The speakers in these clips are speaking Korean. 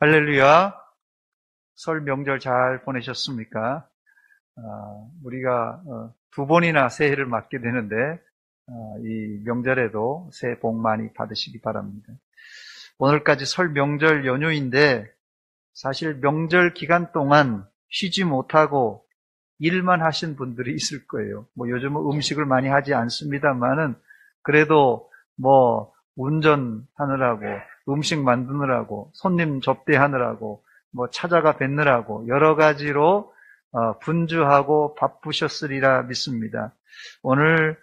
할렐루야. 설 명절 잘 보내셨습니까? 어, 우리가 어, 두 번이나 새해를 맞게 되는데 어, 이 명절에도 새해 복 많이 받으시기 바랍니다. 오늘까지 설 명절 연휴인데 사실 명절 기간 동안 쉬지 못하고 일만 하신 분들이 있을 거예요. 뭐 요즘은 음식을 많이 하지 않습니다만은 그래도 뭐 운전하느라고 음식 만드느라고 손님 접대하느라고 뭐 찾아가 뵙느라고 여러 가지로 어, 분주하고 바쁘셨으리라 믿습니다. 오늘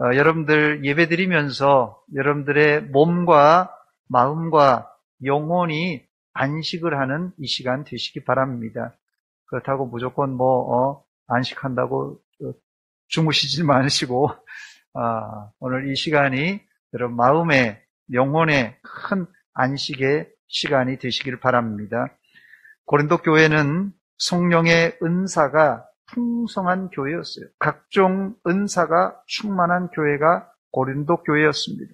어, 여러분들 예배드리면서 여러분들의 몸과 마음과 영혼이 안식을 하는 이 시간 되시기 바랍니다. 그렇다고 무조건 뭐 어, 안식한다고 주무시지 마시고 아, 오늘 이 시간이 여러분 마음의 영혼의 큰 안식의 시간이 되시길 바랍니다. 고린도 교회는 성령의 은사가 풍성한 교회였어요. 각종 은사가 충만한 교회가 고린도 교회였습니다.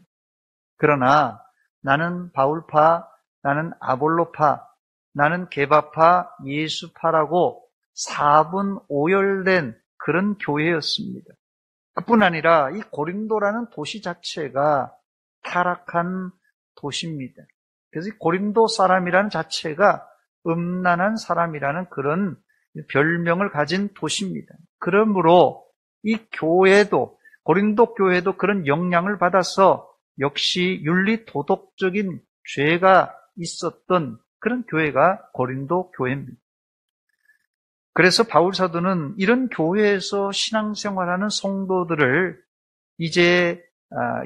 그러나 나는 바울파, 나는 아볼로파, 나는 개바파, 예수파라고 4분 5열된 그런 교회였습니다. 뿐 아니라 이 고린도라는 도시 자체가 타락한 도시입니다. 그래서 고린도 사람이라는 자체가 음란한 사람이라는 그런 별명을 가진 도시입니다. 그러므로 이 교회도 고린도 교회도 그런 영향을 받아서 역시 윤리 도덕적인 죄가 있었던 그런 교회가 고린도 교회입니다. 그래서 바울 사도는 이런 교회에서 신앙생활하는 성도들을 이제 아,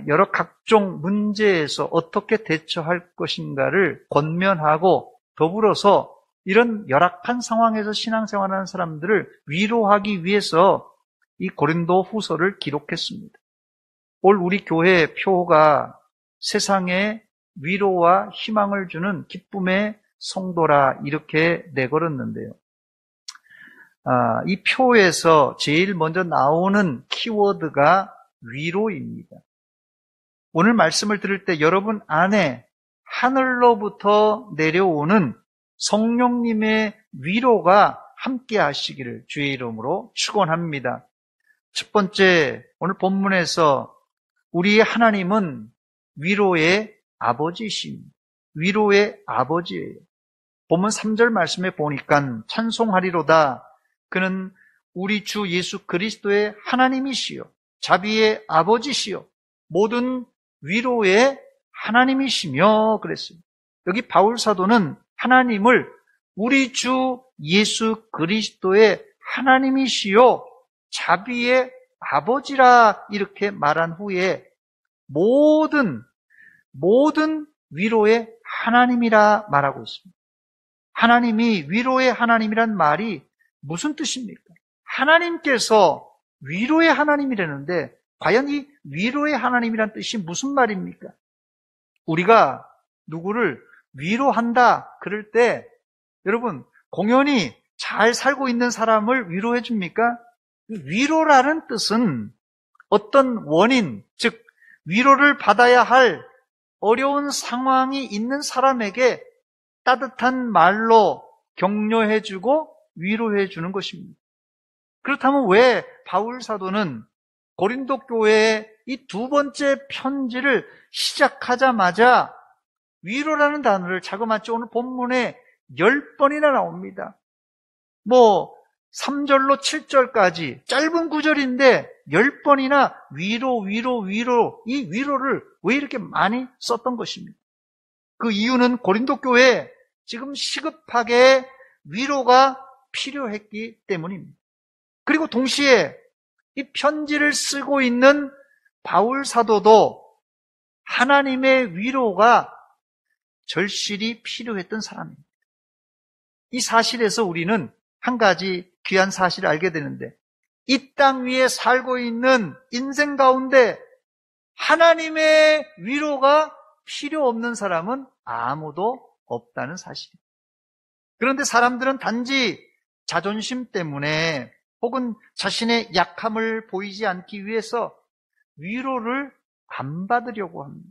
여러 각종 문제에서 어떻게 대처할 것인가를 권면하고 더불어서 이런 열악한 상황에서 신앙생활하는 사람들을 위로하기 위해서 이 고린도 후서를 기록했습니다. 올 우리 교회 표가 세상에 위로와 희망을 주는 기쁨의 성도라 이렇게 내걸었는데요. 아, 이 표에서 제일 먼저 나오는 키워드가 위로입니다. 오늘 말씀을 들을 때 여러분 안에 하늘로부터 내려오는 성령님의 위로가 함께 하시기를 주의 이름으로 축원합니다. 첫 번째 오늘 본문에서 우리의 하나님은 위로의 아버지이십니다. 위로의 아버지예요. 본문 3절 말씀에 보니까 찬송하리로다. 그는 우리 주 예수 그리스도의 하나님이시요. 자비의 아버지시요. 모든 위로의 하나님이시며 그랬습니다. 여기 바울 사도는 하나님을 우리 주 예수 그리스도의 하나님이시요 자비의 아버지라 이렇게 말한 후에 모든 모든 위로의 하나님이라 말하고 있습니다. 하나님이 위로의 하나님이란 말이 무슨 뜻입니까? 하나님께서 위로의 하나님이라는데 과연 이 위로의 하나님이란 뜻이 무슨 말입니까? 우리가 누구를 위로한다 그럴 때 여러분 공연히 잘 살고 있는 사람을 위로해 줍니까? 위로라는 뜻은 어떤 원인, 즉 위로를 받아야 할 어려운 상황이 있는 사람에게 따뜻한 말로 격려해 주고 위로해 주는 것입니다. 그렇다면 왜 바울 사도는 고린도 교회의 이 두 번째 편지를 시작하자마자 위로라는 단어를 자그마치 오늘 본문에 10번이나 나옵니다. 뭐 3절로 7절까지 짧은 구절인데 10번이나 위로 위로 위로 이 위로를 왜 이렇게 많이 썼던 것입니까? 그 이유는 고린도 교회 지금 시급하게 위로가 필요했기 때문입니다. 그리고 동시에 이 편지를 쓰고 있는 바울 사도도 하나님의 위로가 절실히 필요했던 사람입니다. 이 사실에서 우리는 한 가지 귀한 사실을 알게 되는데 이 땅 위에 살고 있는 인생 가운데 하나님의 위로가 필요 없는 사람은 아무도 없다는 사실입니다. 그런데 사람들은 단지 자존심 때문에 혹은 자신의 약함을 보이지 않기 위해서 위로를 안 받으려고 합니다.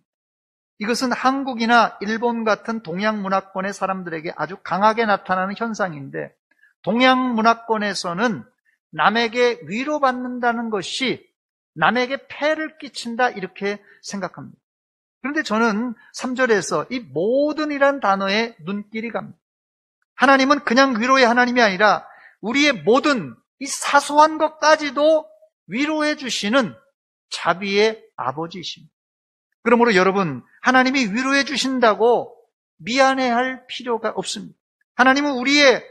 이것은 한국이나 일본 같은 동양 문화권의 사람들에게 아주 강하게 나타나는 현상인데 동양 문화권에서는 남에게 위로받는다는 것이 남에게 폐를 끼친다 이렇게 생각합니다. 그런데 저는 3절에서 이 모든이란 단어에 눈길이 갑니다. 하나님은 그냥 위로의 하나님이 아니라 우리의 모든 이 사소한 것까지도 위로해 주시는 자비의 아버지이십니다. 그러므로 여러분, 하나님이 위로해 주신다고 미안해 할 필요가 없습니다. 하나님은 우리의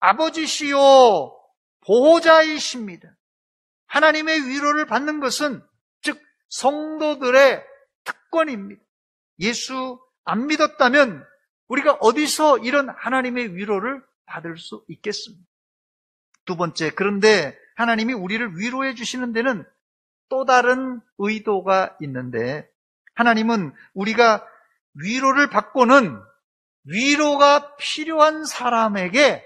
아버지시요, 보호자이십니다. 하나님의 위로를 받는 것은 즉 성도들의 특권입니다. 예수 안 믿었다면 우리가 어디서 이런 하나님의 위로를 받을 수 있겠습니까? 두 번째, 그런데 하나님이 우리를 위로해 주시는 데는 또 다른 의도가 있는데 하나님은 우리가 위로를 받고는 위로가 필요한 사람에게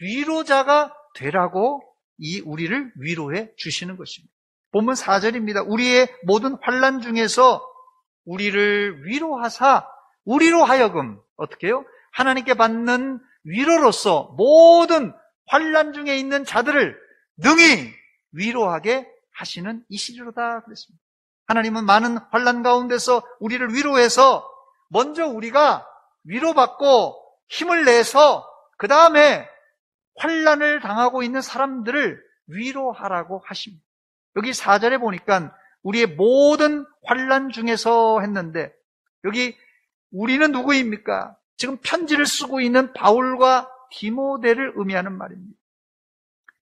위로자가 되라고 이 우리를 위로해 주시는 것입니다. 본문 4절입니다. 우리의 모든 환란 중에서 우리를 위로하사 우리로 하여금 어떻게 해요? 하나님께 받는 위로로서 모든 환란 중에 있는 자들을 능히 위로하게 하시는 이시리로다 그랬습니다. 하나님은 많은 환란 가운데서 우리를 위로해서 먼저 우리가 위로받고 힘을 내서 그 다음에 환란을 당하고 있는 사람들을 위로하라고 하십니다. 여기 4절에 보니까 우리의 모든 환란 중에서 했는데 여기 우리는 누구입니까? 지금 편지를 쓰고 있는 바울과 디모데를 의미하는 말입니다.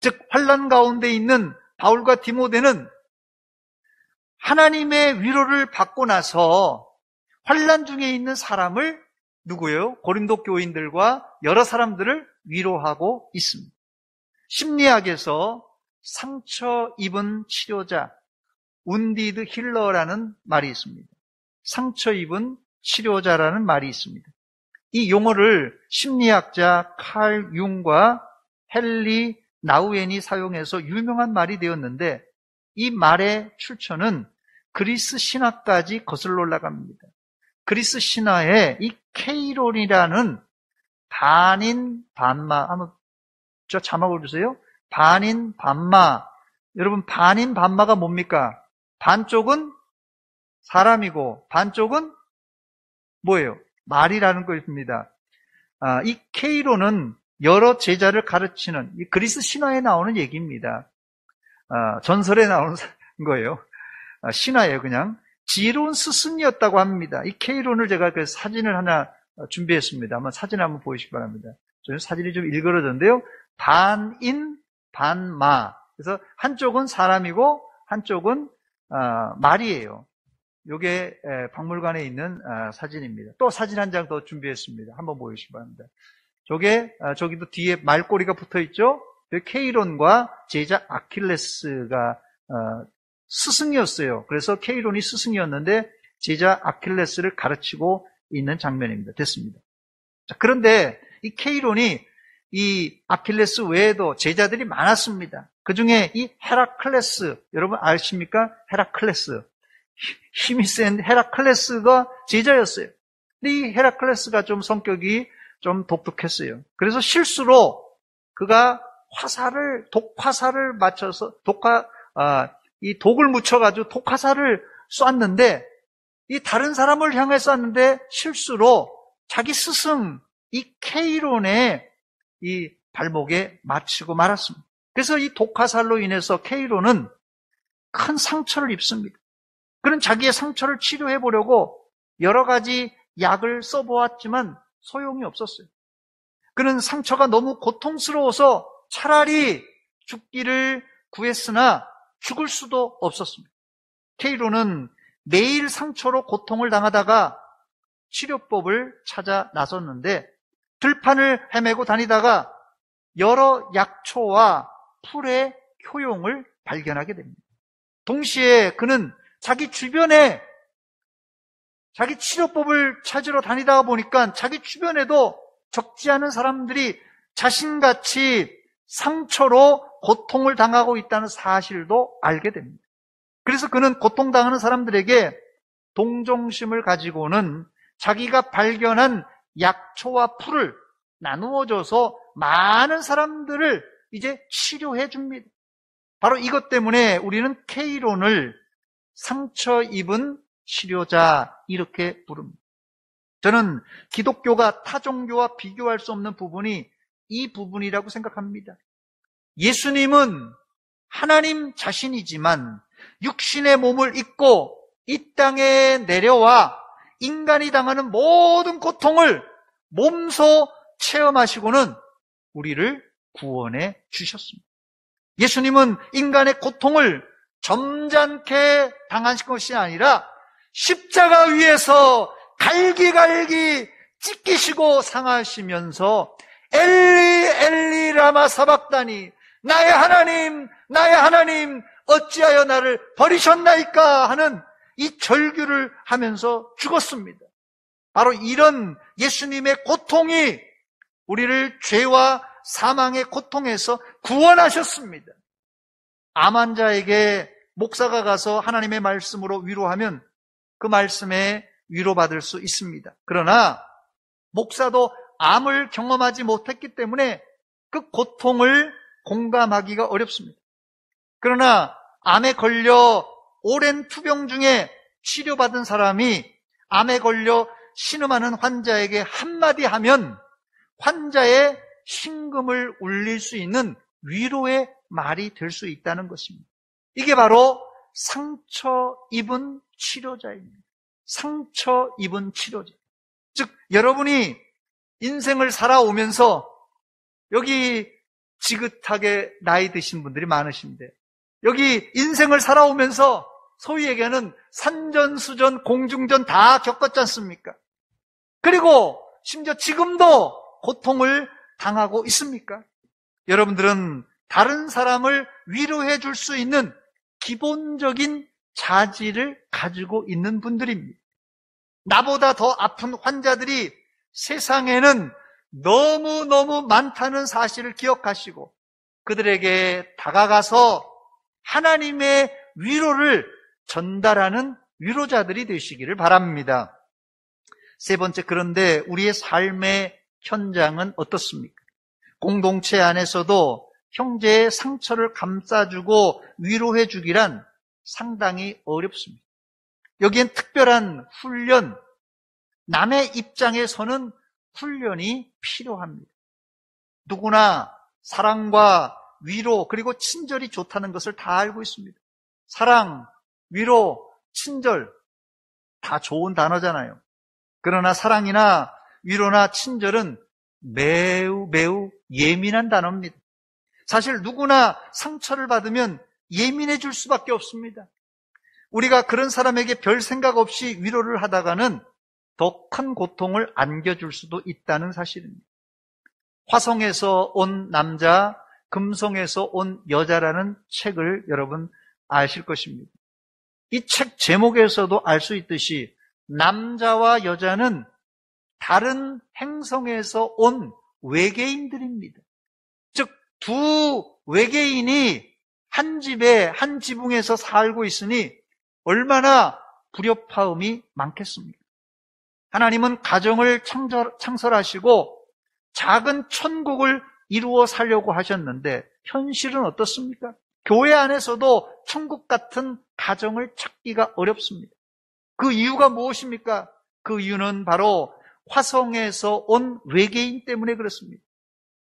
즉 환란 가운데 있는 바울과 디모데는 하나님의 위로를 받고 나서 환란 중에 있는 사람을 누구예요? 고린도 교인들과 여러 사람들을 위로하고 있습니다. 심리학에서 상처 입은 치료자 운디드 힐러라는 말이 있습니다. 상처 입은 치료자라는 말이 있습니다. 이 용어를 심리학자 칼 융과 헨리 나우엔이 사용해서 유명한 말이 되었는데 이 말의 출처는 그리스 신화까지 거슬러 올라갑니다. 그리스 신화에 이 케이론이라는 반인 반마 한번 저 자막을 주세요. 반인 반마 여러분 반인 반마가 뭡니까? 반쪽은 사람이고 반쪽은 뭐예요? 말이라는 것입니다. 아, 이 케이로는 여러 제자를 가르치는 이 그리스 신화에 나오는 얘기입니다. 아, 전설에 나오는 거예요. 아, 신화예요, 그냥. 지혜로운 스승이었다고 합니다. 이 케이론을 제가 그 사진을 하나 준비했습니다. 한번 사진 한번 보시기 바랍니다. 사진이 좀 일그러졌는데요. 반인, 반마. 그래서 한쪽은 사람이고 한쪽은 어, 말이에요. 이게 박물관에 있는 아, 사진입니다. 또 사진 한 장 더 준비했습니다. 한번 보시기 바랍니다. 저게 아, 저기도 뒤에 말꼬리가 붙어 있죠. 그 케이론과 제자 아킬레스가 어, 스승이었어요. 그래서 케이론이 스승이었는데 제자 아킬레스를 가르치고 있는 장면입니다. 됐습니다. 자, 그런데 이 케이론이 이 아킬레스 외에도 제자들이 많았습니다. 그 중에 이 헤라클레스, 여러분 아십니까? 헤라클레스. 힘이 센 헤라클레스가 제자였어요. 근데 이 헤라클레스가 좀 성격이 좀 독특했어요. 그래서 실수로 그가 화살을, 독화살을 맞춰서, 독화, 아, 이 독을 묻혀가지고 독화살을 쐈는데, 이 다른 사람을 향해 쐈는데 실수로 자기 스승, 이 케이론의 이 발목에 맞추고 말았습니다. 그래서 이 독화살로 인해서 케이로는 큰 상처를 입습니다. 그는 자기의 상처를 치료해 보려고 여러 가지 약을 써보았지만 소용이 없었어요. 그는 상처가 너무 고통스러워서 차라리 죽기를 구했으나 죽을 수도 없었습니다. 케이로는 매일 상처로 고통을 당하다가 치료법을 찾아 나섰는데 들판을 헤매고 다니다가 여러 약초와 풀의 효용을 발견하게 됩니다. 동시에 그는 자기 주변에 자기 치료법을 찾으러 다니다가 보니까 자기 주변에도 적지 않은 사람들이 자신같이 상처로 고통을 당하고 있다는 사실도 알게 됩니다. 그래서 그는 고통당하는 사람들에게 동정심을 가지고는 자기가 발견한 약초와 풀을 나누어 줘서 많은 사람들을 이제 치료해 줍니다. 바로 이것 때문에 우리는 케이론을 상처 입은 치료자 이렇게 부릅니다. 저는 기독교가 타 종교와 비교할 수 없는 부분이 이 부분이라고 생각합니다. 예수님은 하나님 자신이지만 육신의 몸을 입고 이 땅에 내려와 인간이 당하는 모든 고통을 몸소 체험하시고는 우리를 구원해 주셨습니다. 예수님은 인간의 고통을 점잖게 당한 것이 아니라 십자가 위에서 갈기갈기 찢기시고 상하시면서 엘리 엘리 라마 사박다니 나의 하나님 나의 하나님 어찌하여 나를 버리셨나이까 하는 이 절규를 하면서 죽었습니다. 바로 이런 예수님의 고통이 우리를 죄와 사망의 고통에서 구원하셨습니다. 암 환자에게 목사가 가서 하나님의 말씀으로 위로하면 그 말씀에 위로받을 수 있습니다. 그러나 목사도 암을 경험하지 못했기 때문에 그 고통을 공감하기가 어렵습니다. 그러나 암에 걸려 오랜 투병 중에 치료받은 사람이 암에 걸려 신음하는 환자에게 한마디 하면 환자의 신금을 울릴 수 있는 위로의 말이 될 수 있다는 것입니다. 이게 바로 상처 입은 치료자입니다. 상처 입은 치료자. 즉, 여러분이 인생을 살아오면서 여기 지긋하게 나이 드신 분들이 많으신데 여기 인생을 살아오면서 소위 얘기하는 산전수전, 공중전 다 겪었지 않습니까? 그리고 심지어 지금도 고통을 당하고 있습니까? 여러분들은 다른 사람을 위로해 줄 수 있는 기본적인 자질을 가지고 있는 분들입니다. 나보다 더 아픈 환자들이 세상에는 너무너무 많다는 사실을 기억하시고 그들에게 다가가서 하나님의 위로를 전달하는 위로자들이 되시기를 바랍니다. 세 번째, 그런데 우리의 삶의 현장은 어떻습니까? 공동체 안에서도 형제의 상처를 감싸주고 위로해 주기란 상당히 어렵습니다. 여기엔 특별한 훈련, 남의 입장에서는 훈련이 필요합니다. 누구나 사랑과 위로 그리고 친절이 좋다는 것을 다 알고 있습니다. 사랑, 위로, 친절 다 좋은 단어잖아요. 그러나 사랑이나 위로나 친절은 매우 매우 예민한 단어입니다. 사실 누구나 상처를 받으면 예민해질 수밖에 없습니다. 우리가 그런 사람에게 별 생각 없이 위로를 하다가는 더 큰 고통을 안겨줄 수도 있다는 사실입니다. 화성에서 온 남자, 금성에서 온 여자라는 책을 여러분 아실 것입니다. 이 책 제목에서도 알 수 있듯이 남자와 여자는 다른 행성에서 온 외계인들입니다. 즉, 두 외계인이 한 집에, 한 지붕에서 살고 있으니 얼마나 불협화음이 많겠습니까? 하나님은 가정을 창설, 하시고 작은 천국을 이루어 살려고 하셨는데 현실은 어떻습니까? 교회 안에서도 천국 같은 가정을 찾기가 어렵습니다. 그 이유가 무엇입니까? 그 이유는 바로 화성에서 온 외계인 때문에 그렇습니다.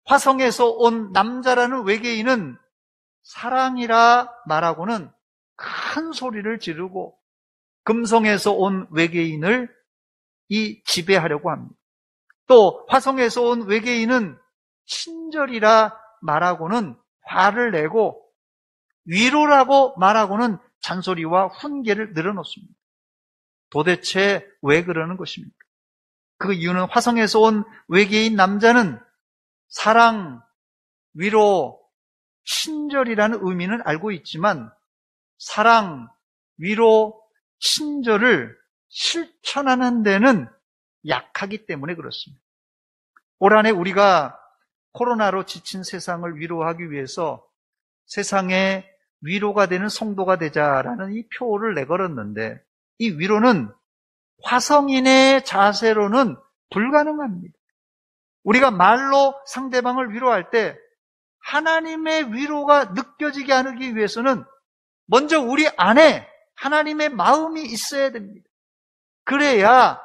화성에서 온 남자라는 외계인은 사랑이라 말하고는 큰 소리를 지르고 금성에서 온 외계인을 이 지배하려고 합니다. 또 화성에서 온 외계인은 친절이라 말하고는 화를 내고 위로라고 말하고는 잔소리와 훈계를 늘어놓습니다. 도대체 왜 그러는 것입니까? 그 이유는 화성에서 온 외계인 남자는 사랑, 위로, 친절이라는 의미는 알고 있지만 사랑, 위로, 친절을 실천하는 데는 약하기 때문에 그렇습니다. 올 한해 우리가 코로나로 지친 세상을 위로하기 위해서 세상에 위로가 되는 성도가 되자라는 이 표를 내걸었는데 이 위로는 화성인의 자세로는 불가능합니다. 우리가 말로 상대방을 위로할 때 하나님의 위로가 느껴지게 하기 위해서는 먼저 우리 안에 하나님의 마음이 있어야 됩니다. 그래야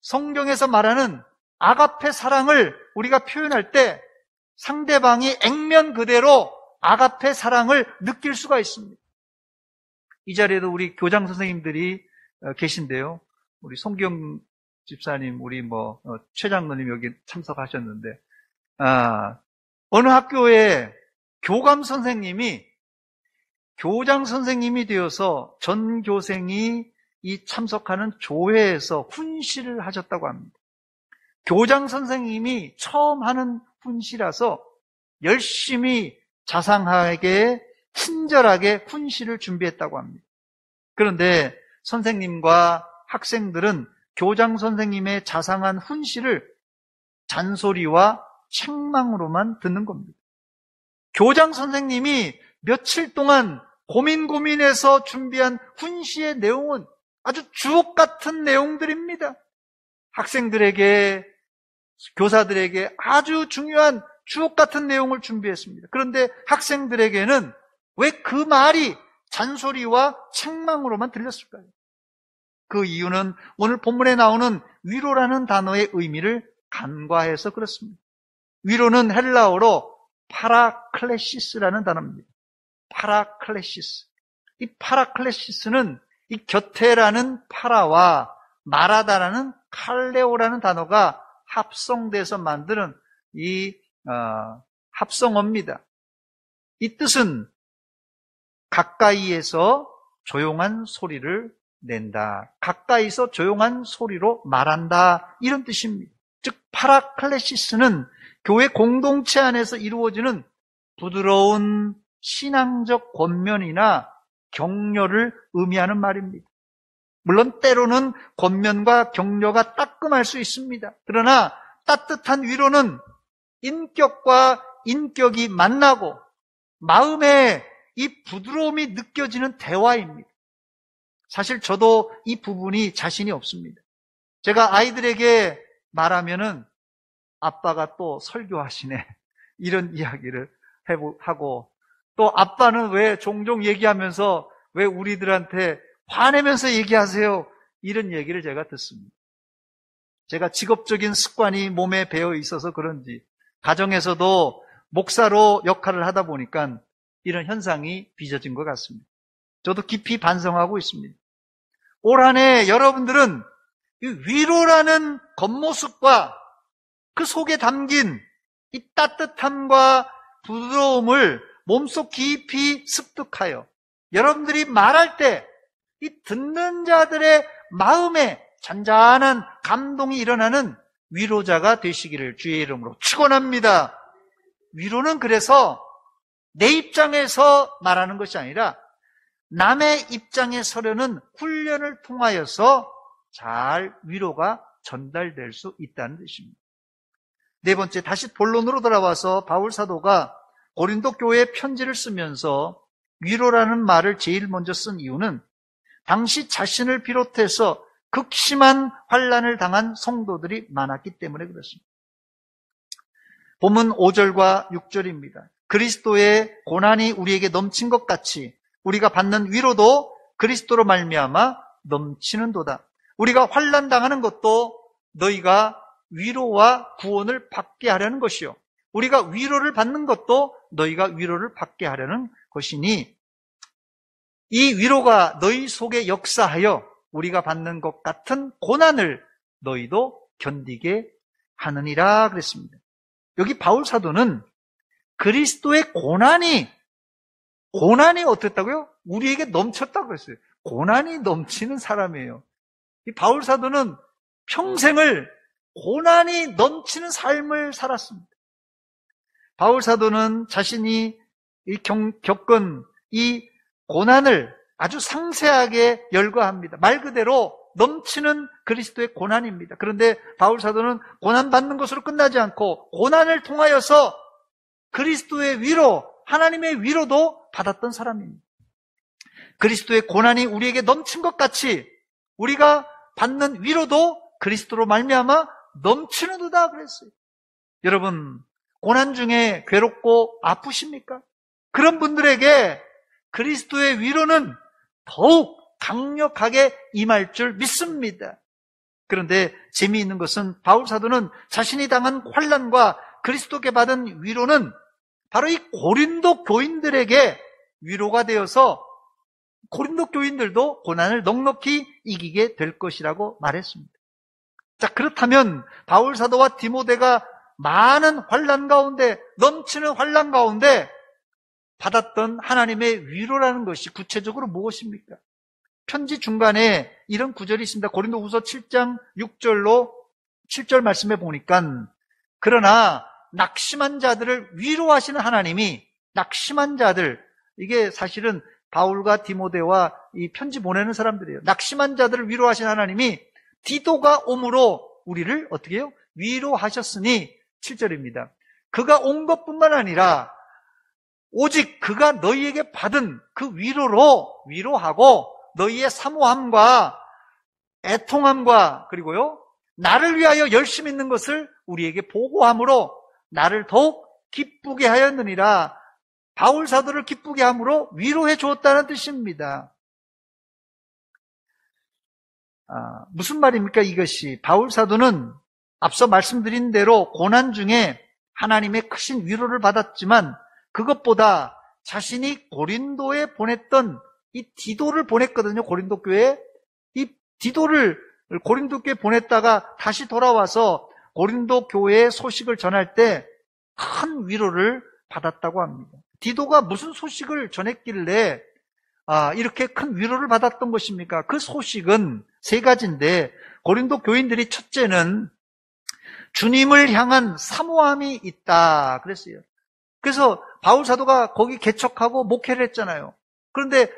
성경에서 말하는 아가페 사랑을 우리가 표현할 때 상대방이 액면 그대로 아가페 사랑을 느낄 수가 있습니다. 이 자리에도 우리 교장 선생님들이 어, 계신데요. 우리 송경 집사님, 우리 뭐 어, 최장로님 여기 참석하셨는데 아, 어느 학교에 교감 선생님이 교장 선생님이 되어서 전 교생이 이 참석하는 조회에서 훈시를 하셨다고 합니다. 교장 선생님이 처음 하는 훈시라서 열심히 자상하게 친절하게 훈시를 준비했다고 합니다. 그런데 선생님과 학생들은 교장 선생님의 자상한 훈시를 잔소리와 책망으로만 듣는 겁니다. 교장 선생님이 며칠 동안 고민 고민해서 준비한 훈시의 내용은 아주 주옥 같은 내용들입니다. 학생들에게, 교사들에게 아주 중요한 주옥 같은 내용을 준비했습니다. 그런데 학생들에게는 왜 그 말이 잔소리와 책망으로만 들렸을까요? 그 이유는 오늘 본문에 나오는 위로라는 단어의 의미를 간과해서 그렇습니다. 위로는 헬라어로 파라클레시스라는 단어입니다. 파라클레시스. 이 파라클레시스는 이 곁에라는 파라와 말하다라는 칼레오라는 단어가 합성돼서 만드는 이 어, 합성어입니다. 이 뜻은 가까이에서 조용한 소리를 낸다. 가까이서 조용한 소리로 말한다. 이런 뜻입니다. 즉, 파라클레시스는 교회 공동체 안에서 이루어지는 부드러운 신앙적 권면이나 격려를 의미하는 말입니다. 물론 때로는 권면과 격려가 따끔할 수 있습니다. 그러나 따뜻한 위로는 인격과 인격이 만나고 마음에 이 부드러움이 느껴지는 대화입니다. 사실 저도 이 부분이 자신이 없습니다. 제가 아이들에게 말하면은 아빠가 또 설교하시네. 이런 이야기를 하고 또 아빠는 왜 종종 얘기하면서 왜 우리들한테 화내면서 얘기하세요? 이런 얘기를 제가 듣습니다. 제가 직업적인 습관이 몸에 배어 있어서 그런지 가정에서도 목사로 역할을 하다 보니까 이런 현상이 빚어진 것 같습니다. 저도 깊이 반성하고 있습니다. 올 한 해 여러분들은 위로라는 겉모습과 그 속에 담긴 이 따뜻함과 부드러움을 몸속 깊이 습득하여 여러분들이 말할 때 이 듣는 자들의 마음에 잔잔한 감동이 일어나는 위로자가 되시기를 주의 이름으로 축원합니다. 위로는 그래서 내 입장에서 말하는 것이 아니라 남의 입장에 서려는 훈련을 통하여서 잘 위로가 전달될 수 있다는 뜻입니다. 네 번째, 다시 본론으로 돌아와서 바울 사도가 고린도 교회에 편지를 쓰면서 위로라는 말을 제일 먼저 쓴 이유는 당시 자신을 비롯해서 극심한 환란을 당한 성도들이 많았기 때문에 그렇습니다. 본문 5절과 6절입니다. 그리스도의 고난이 우리에게 넘친 것 같이 우리가 받는 위로도 그리스도로 말미암아 넘치는도다. 우리가 환란 당하는 것도 너희가 위로와 구원을 받게 하려는 것이요. 우리가 위로를 받는 것도 너희가 위로를 받게 하려는 것이니 이 위로가 너희 속에 역사하여 우리가 받는 것 같은 고난을 너희도 견디게 하느니라 그랬습니다. 여기 바울 사도는 그리스도의 고난이 고난이 어땠다고요? 우리에게 넘쳤다고 했어요. 고난이 넘치는 사람이에요. 이 바울 사도는 평생을 고난이 넘치는 삶을 살았습니다. 바울 사도는 자신이 겪은 이 고난을 아주 상세하게 열거합니다. 말 그대로 넘치는 그리스도의 고난입니다. 그런데 바울 사도는 고난 받는 것으로 끝나지 않고 고난을 통하여서 그리스도의 위로, 하나님의 위로도 받았던 사람입니다. 그리스도의 고난이 우리에게 넘친 것 같이 우리가 받는 위로도 그리스도로 말미암아 넘치는도다 그랬어요. 여러분 고난 중에 괴롭고 아프십니까? 그런 분들에게 그리스도의 위로는 더욱 강력하게 임할 줄 믿습니다. 그런데 재미있는 것은 바울 사도는 자신이 당한 환란과 그리스도께 받은 위로는 바로 이 고린도 교인들에게 위로가 되어서 고린도 교인들도 고난을 넉넉히 이기게 될 것이라고 말했습니다. 자, 그렇다면 바울 사도와 디모데가 많은 환란 가운데 넘치는 환란 가운데 받았던 하나님의 위로라는 것이 구체적으로 무엇입니까? 편지 중간에 이런 구절이 있습니다. 고린도후서 7장 6절로 7절 말씀에 보니까 그러나 낙심한 자들을 위로하시는 하나님이 낙심한 자들 이게 사실은 바울과 디모데와 이 편지 보내는 사람들이에요. 낙심한 자들을 위로하신 하나님이 디도가 옴으로 우리를 어떻게 해요? 위로하셨으니 7절입니다. 그가 온 것뿐만 아니라 오직 그가 너희에게 받은 그 위로로 위로하고 너희의 사모함과 애통함과 그리고요 나를 위하여 열심히 있는 것을 우리에게 보고함으로 나를 더욱 기쁘게 하였느니라 바울 사도를 기쁘게 함으로 위로해 주었다는 뜻입니다. 아, 무슨 말입니까 이것이 바울 사도는 앞서 말씀드린 대로 고난 중에 하나님의 크신 위로를 받았지만 그것보다 자신이 고린도에 보냈던 이 디도를 보냈거든요. 고린도 교회에 이 디도를 고린도 교회에 보냈다가 다시 돌아와서 고린도 교회의 소식을 전할 때 큰 위로를 받았다고 합니다. 디도가 무슨 소식을 전했길래 아, 이렇게 큰 위로를 받았던 것입니까? 그 소식은 세 가지인데 고린도 교인들이 첫째는 주님을 향한 사모함이 있다 그랬어요. 그래서 바울 사도가 거기 개척하고 목회를 했잖아요. 그런데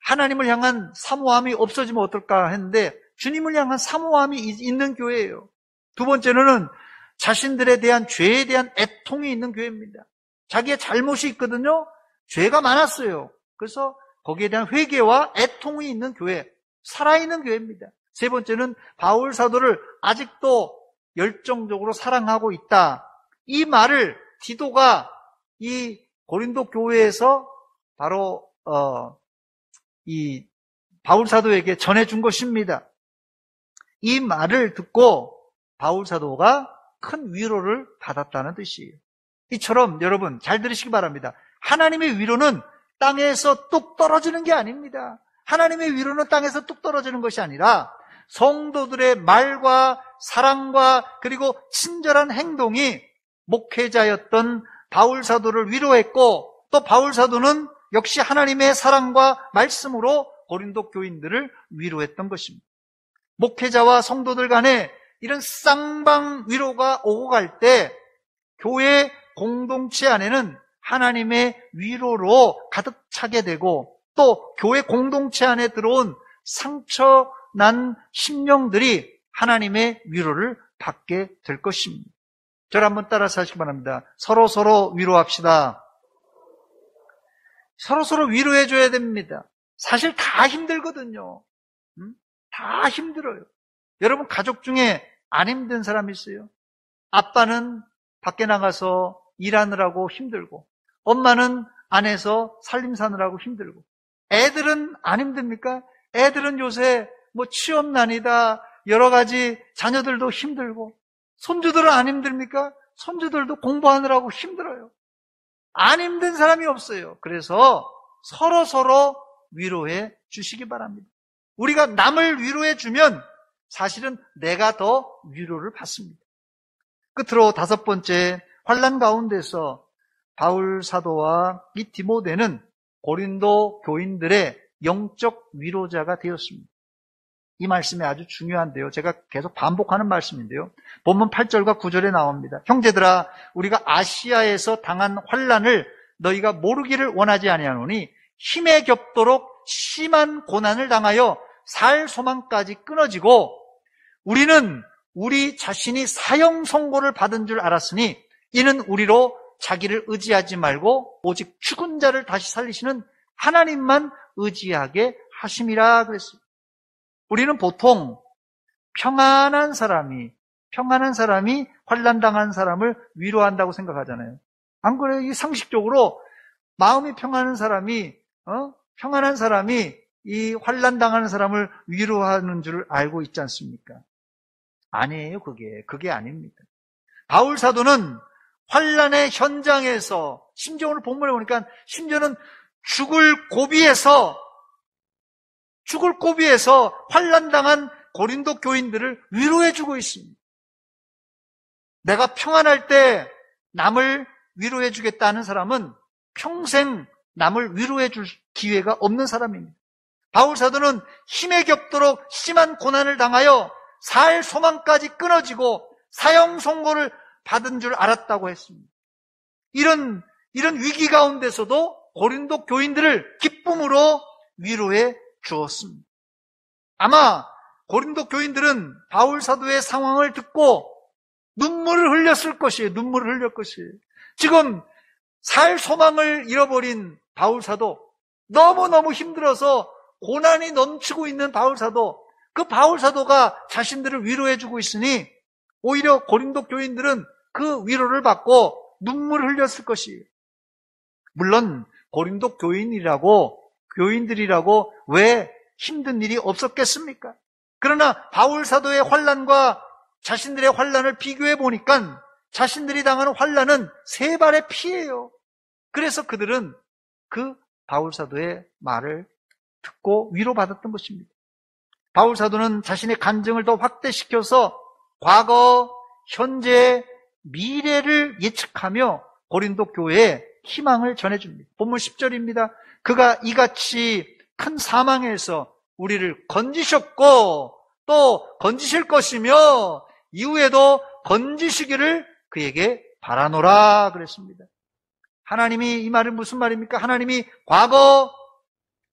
하나님을 향한 사모함이 없어지면 어떨까 했는데 주님을 향한 사모함이 있는 교회예요. 두 번째로는 자신들에 대한 죄에 대한 애통이 있는 교회입니다. 자기의 잘못이 있거든요. 죄가 많았어요. 그래서 거기에 대한 회개와 애통이 있는 교회, 살아있는 교회입니다. 세 번째는 바울 사도를 아직도 열정적으로 사랑하고 있다. 이 말을 디도가 이 고린도 교회에서 바로 어, 이 바울 사도에게 전해준 것입니다. 이 말을 듣고 바울 사도가 큰 위로를 받았다는 뜻이에요. 이처럼 여러분 잘 들으시기 바랍니다. 하나님의 위로는 땅에서 뚝 떨어지는 게 아닙니다. 하나님의 위로는 땅에서 뚝 떨어지는 것이 아니라 성도들의 말과 사랑과 그리고 친절한 행동이 목회자였던 바울 사도를 위로했고 또 바울 사도는 역시 하나님의 사랑과 말씀으로 고린도 교인들을 위로했던 것입니다. 목회자와 성도들 간에 이런 쌍방 위로가 오고 갈 때 교회 공동체 안에는 하나님의 위로로 가득 차게 되고 또 교회 공동체 안에 들어온 상처 난 심령들이 하나님의 위로를 받게 될 것입니다. 저를 한번 따라서 하시기 바랍니다. 서로 서로 위로합시다. 서로 서로 위로해 줘야 됩니다. 사실 다 힘들거든요. 음? 다 힘들어요. 여러분 가족 중에 안 힘든 사람 있어요? 아빠는 밖에 나가서 일하느라고 힘들고, 엄마는 안에서 살림 사느라고 힘들고, 애들은 안 힘듭니까? 애들은 요새 뭐 취업난이다, 여러 가지 자녀들도 힘들고, 손주들은 안 힘듭니까? 손주들도 공부하느라고 힘들어요. 안 힘든 사람이 없어요. 그래서 서로 서로 위로해 주시기 바랍니다. 우리가 남을 위로해 주면 사실은 내가 더 위로를 받습니다. 끝으로 다섯 번째 환란 가운데서 바울 사도와 이 디모데는 고린도 교인들의 영적 위로자가 되었습니다. 이 말씀이 아주 중요한데요. 제가 계속 반복하는 말씀인데요. 본문 8절과 9절에 나옵니다. 형제들아 우리가 아시아에서 당한 환란을 너희가 모르기를 원하지 아니하노니 힘에 겹도록 심한 고난을 당하여 살 소망까지 끊어지고 우리는 우리 자신이 사형 선고를 받은 줄 알았으니 이는 우리로 자기를 의지하지 말고 오직 죽은 자를 다시 살리시는 하나님만 의지하게 하심이라 그랬습니다. 우리는 보통 평안한 사람이 평안한 사람이 환란 당한 사람을 위로한다고 생각하잖아요. 안 그래요? 이 상식적으로 마음이 평안한 사람이 어? 평안한 사람이 이 환란 당하는 사람을 위로하는 줄 알고 있지 않습니까? 아니에요, 그게. 그게 아닙니다. 바울 사도는 환란의 현장에서 심지어 오늘 본문에 보니까 심지어는 죽을 고비에서 죽을 고비에서 환란 당한 고린도 교인들을 위로해 주고 있습니다. 내가 평안할 때 남을 위로해 주겠다는 사람은 평생 남을 위로해 줄 기회가 없는 사람입니다. 바울 사도는 힘에 겹도록 심한 고난을 당하여 살 소망까지 끊어지고 사형 선고를 받은 줄 알았다고 했습니다. 이런 이런 위기 가운데서도 고린도 교인들을 기쁨으로 위로해 주었습니다. 아마 고린도 교인들은 바울 사도의 상황을 듣고 눈물을 흘렸을 것이에요. 눈물을 흘릴 것이에요. 지금 살 소망을 잃어버린 바울 사도 너무너무 힘들어서 고난이 넘치고 있는 바울 사도 그 바울 사도가 자신들을 위로해 주고 있으니 오히려 고린도 교인들은 그 위로를 받고 눈물을 흘렸을 것이에요. 물론 고린도 교인이라고 교인들이라고 왜 힘든 일이 없었겠습니까? 그러나 바울 사도의 환란과 자신들의 환란을 비교해 보니까 자신들이 당하는 환란은 세 발의 피예요. 그래서 그들은 그 바울 사도의 말을 듣고 위로받았던 것입니다. 바울 사도는 자신의 간증을 더 확대시켜서 과거, 현재, 미래를 예측하며 고린도 교회에 희망을 전해줍니다. 본문 10절입니다. 그가 이같이 큰 사망에서 우리를 건지셨고 또 건지실 것이며 이후에도 건지시기를 그에게 바라노라 그랬습니다. 하나님이 이 말은 무슨 말입니까? 하나님이 과거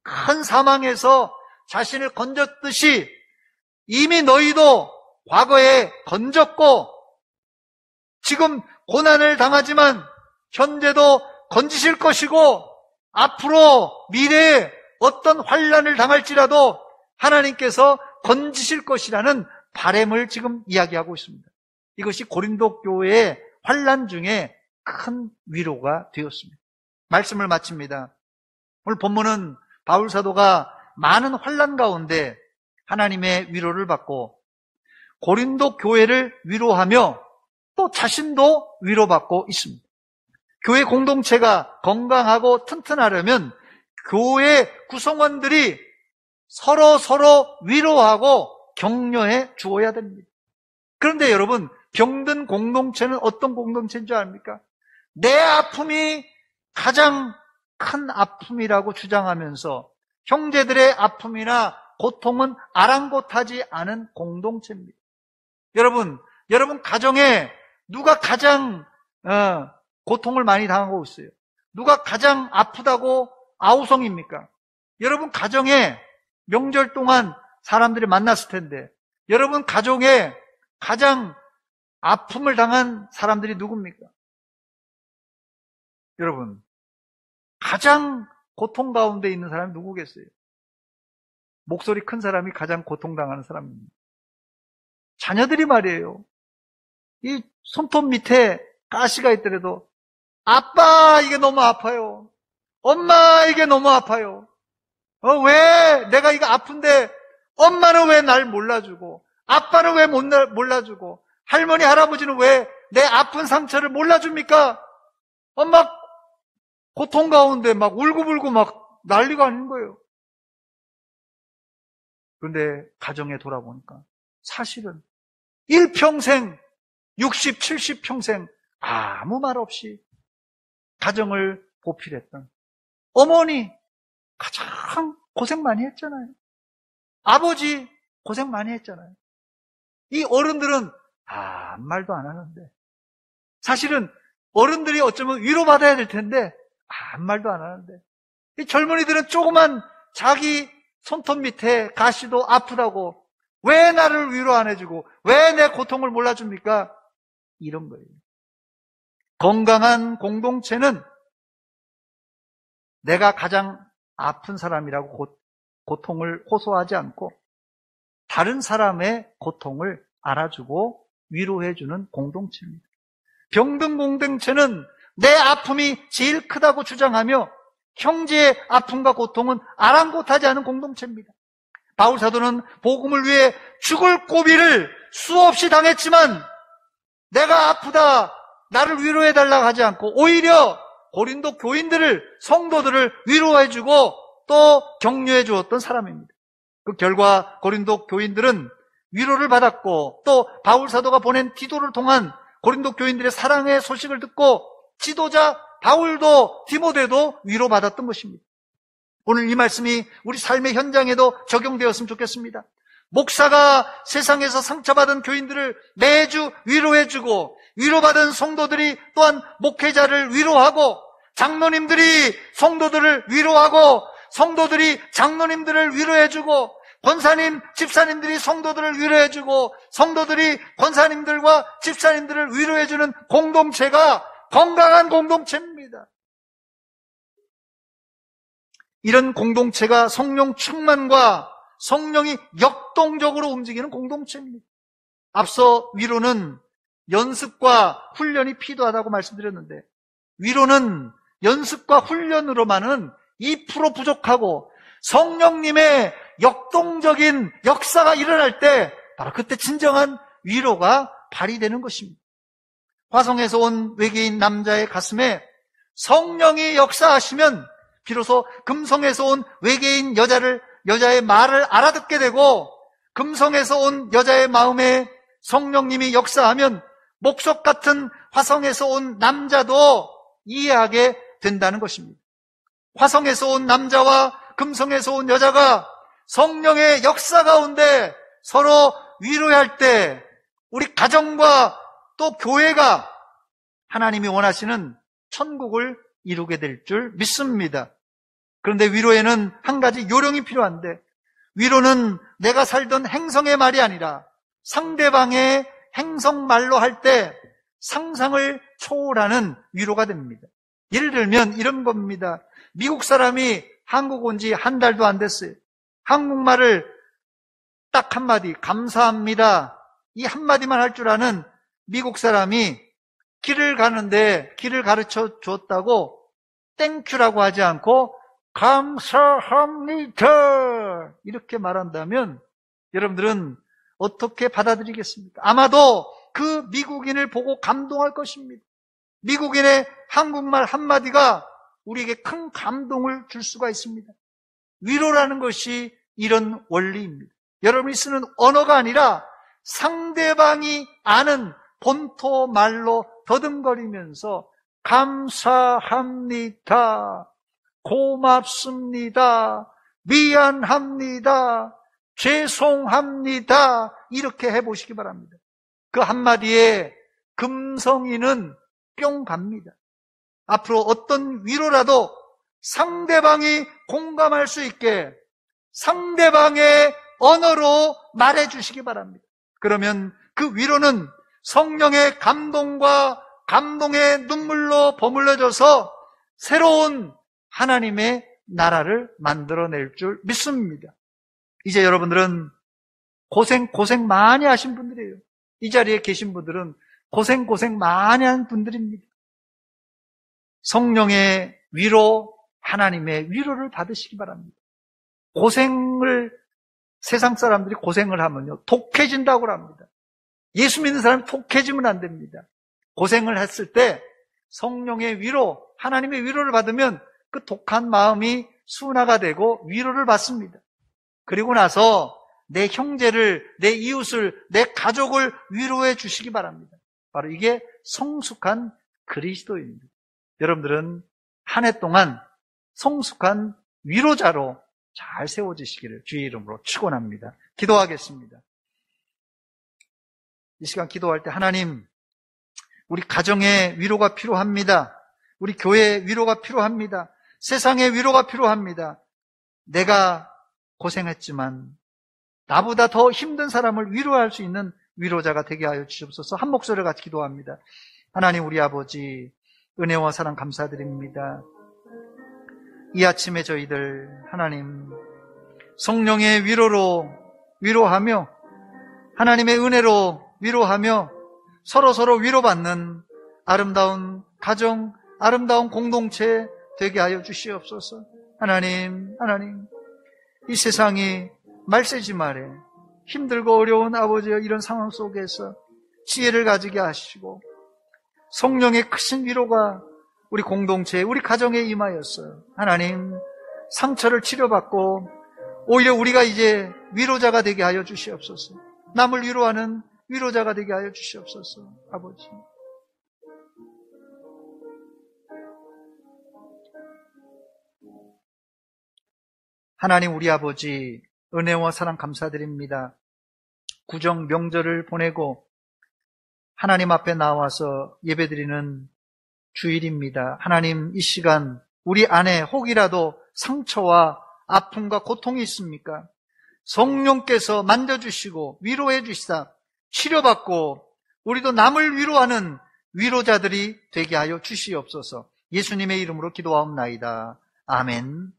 큰 사망에서 자신을 건졌듯이 이미 너희도 과거에 건졌고 지금 고난을 당하지만 현재도 건지실 것이고 앞으로 미래에 어떤 환란을 당할지라도 하나님께서 건지실 것이라는 바램을 지금 이야기하고 있습니다. 이것이 고린도 교회의 환란 중에 큰 위로가 되었습니다. 말씀을 마칩니다. 오늘 본문은 바울 사도가 많은 환란 가운데 하나님의 위로를 받고 고린도 교회를 위로하며 또 자신도 위로받고 있습니다. 교회 공동체가 건강하고 튼튼하려면 교회 구성원들이 서로 서로 위로하고 격려해 주어야 됩니다. 그런데 여러분, 병든 공동체는 어떤 공동체인 줄 압니까? 내 아픔이 가장 큰 아픔이라고 주장하면서 형제들의 아픔이나 고통은 아랑곳하지 않은 공동체입니다. 여러분, 여러분 가정에 누가 가장 어, 고통을 많이 당하고 있어요? 누가 가장 아프다고 아우성입니까? 여러분 가정에 명절 동안 사람들이 만났을 텐데 여러분 가정에 가장 아픔을 당한 사람들이 누굽니까? 여러분 가장 고통 가운데 있는 사람이 누구겠어요? 목소리 큰 사람이 가장 고통당하는 사람입니다. 자녀들이 말이에요. 이 손톱 밑에 가시가 있더라도 아빠 이게 너무 아파요. 엄마 이게 너무 아파요. 어, 왜 내가 이거 아픈데 엄마는 왜 날 몰라주고 아빠는 왜 못 몰라주고 할머니 할아버지는 왜 내 아픈 상처를 몰라줍니까? 엄마 고통 가운데 막 울고불고 막 난리가 아닌 거예요. 그런데 가정에 돌아보니까 사실은 일평생 60, 70 평생 아무 말 없이 가정을 보필했던 어머니 가장 고생 많이 했잖아요. 아버지 고생 많이 했잖아요. 이 어른들은 아무 말도 안 하는데 사실은 어른들이 어쩌면 위로받아야 될 텐데 아무 말도 안 하는데 이 젊은이들은 조그만 자기 손톱 밑에 가시도 아프다고 왜 나를 위로 안 해주고 왜 내 고통을 몰라줍니까? 이런 거예요. 건강한 공동체는 내가 가장 아픈 사람이라고 고, 고통을 호소하지 않고 다른 사람의 고통을 알아주고 위로해주는 공동체입니다. 병든 공동체는 내 아픔이 제일 크다고 주장하며 형제의 아픔과 고통은 아랑곳하지 않은 공동체입니다. 바울 사도는 복음을 위해 죽을 고비를 수없이 당했지만 내가 아프다 나를 위로해 달라고 하지 않고 오히려 고린도 교인들을 성도들을 위로해 주고 또 격려해 주었던 사람입니다. 그 결과 고린도 교인들은 위로를 받았고 또 바울 사도가 보낸 디도를 통한 고린도 교인들의 사랑의 소식을 듣고 지도자 바울도 디모데도 위로받았던 것입니다. 오늘 이 말씀이 우리 삶의 현장에도 적용되었으면 좋겠습니다. 목사가 세상에서 상처받은 교인들을 매주 위로해주고 위로받은 성도들이 또한 목회자를 위로하고 장로님들이 성도들을 위로하고 성도들이 장로님들을 위로해주고 권사님, 집사님들이 성도들을 위로해주고 성도들이 권사님들과 집사님들을 위로해주는 공동체가 건강한 공동체입니다. 이런 공동체가 성령 충만과 성령이 역동적으로 움직이는 공동체입니다. 앞서 위로는 연습과 훈련이 필요하다고 말씀드렸는데 위로는 연습과 훈련으로만은 2% 부족하고 성령님의 역동적인 역사가 일어날 때 바로 그때 진정한 위로가 발휘되는 것입니다. 화성에서 온 외계인 남자의 가슴에 성령이 역사하시면 비로소 금성에서 온 외계인 여자를 여자의 말을 알아듣게 되고 금성에서 온 여자의 마음에 성령님이 역사하면 목석 같은 화성에서 온 남자도 이해하게 된다는 것입니다. 화성에서 온 남자와 금성에서 온 여자가 성령의 역사 가운데 서로 위로할 때 우리 가정과 또 교회가 하나님이 원하시는 천국을 이루게 될 줄 믿습니다. 그런데 위로에는 한 가지 요령이 필요한데 위로는 내가 살던 행성의 말이 아니라 상대방의 행성 말로 할 때 상상을 초월하는 위로가 됩니다. 예를 들면 이런 겁니다. 미국 사람이 한국 온 지 한 달도 안 됐어요. 한국말을 딱 한마디, 감사합니다. 이 한마디만 할 줄 아는 미국 사람이 길을 가는데 길을 가르쳐 줬다고 thank you라고 하지 않고 감사합니다. 이렇게 말한다면 여러분들은 어떻게 받아들이겠습니까? 아마도 그 미국인을 보고 감동할 것입니다. 미국인의 한국말 한마디가 우리에게 큰 감동을 줄 수가 있습니다. 위로라는 것이 이런 원리입니다. 여러분이 쓰는 언어가 아니라 상대방이 아는 본토 말로 더듬거리면서 감사합니다. 고맙습니다. 미안합니다. 죄송합니다. 이렇게 해보시기 바랍니다. 그 한마디에 금성이는 뿅 갑니다. 앞으로 어떤 위로라도 상대방이 공감할 수 있게 상대방의 언어로 말해 주시기 바랍니다. 그러면 그 위로는 성령의 감동과 감동의 눈물로 버물려져서 새로운 하나님의 나라를 만들어낼 줄 믿습니다. 이제 여러분들은 고생, 고생 많이 하신 분들이에요. 이 자리에 계신 분들은 고생, 고생 많이 한 분들입니다. 성령의 위로, 하나님의 위로를 받으시기 바랍니다. 고생을, 세상 사람들이 고생을 하면요, 독해진다고 합니다. 예수 믿는 사람이 독해지면 안 됩니다. 고생을 했을 때 성령의 위로, 하나님의 위로를 받으면 그 독한 마음이 순화가 되고 위로를 받습니다. 그리고 나서 내 형제를, 내 이웃을, 내 가족을 위로해 주시기 바랍니다. 바로 이게 성숙한 그리스도입니다. 여러분들은 한 해 동안 성숙한 위로자로 잘 세워지시기를 주의 이름으로 축원합니다. 기도하겠습니다. 이 시간 기도할 때 하나님, 우리 가정에 위로가 필요합니다. 우리 교회에 위로가 필요합니다. 세상에 위로가 필요합니다. 내가 고생했지만 나보다 더 힘든 사람을 위로할 수 있는 위로자가 되게 하여 주시옵소서 한 목소리를 같이 기도합니다. 하나님 우리 아버지 은혜와 사랑 감사드립니다. 이 아침에 저희들 하나님 성령의 위로로 위로하며 하나님의 은혜로 위로하며 서로 서로 위로받는 아름다운 가정, 아름다운 공동체 되게 하여 주시옵소서. 하나님, 하나님, 이 세상이 말세지 말에 힘들고 어려운 아버지의 이런 상황 속에서 지혜를 가지게 하시고 성령의 크신 위로가 우리 공동체, 우리 가정에 임하였어요. 하나님, 상처를 치료받고 오히려 우리가 이제 위로자가 되게 하여 주시옵소서. 남을 위로하는 위로자가 되게 하여 주시옵소서. 아버지. 하나님 우리 아버지 은혜와 사랑 감사드립니다. 구정 명절을 보내고 하나님 앞에 나와서 예배드리는 주일입니다. 하나님 이 시간 우리 안에 혹이라도 상처와 아픔과 고통이 있습니까? 성령께서 만져주시고 위로해 주시다 치료받고 우리도 남을 위로하는 위로자들이 되게 하여 주시옵소서 예수님의 이름으로 기도하옵나이다. 아멘.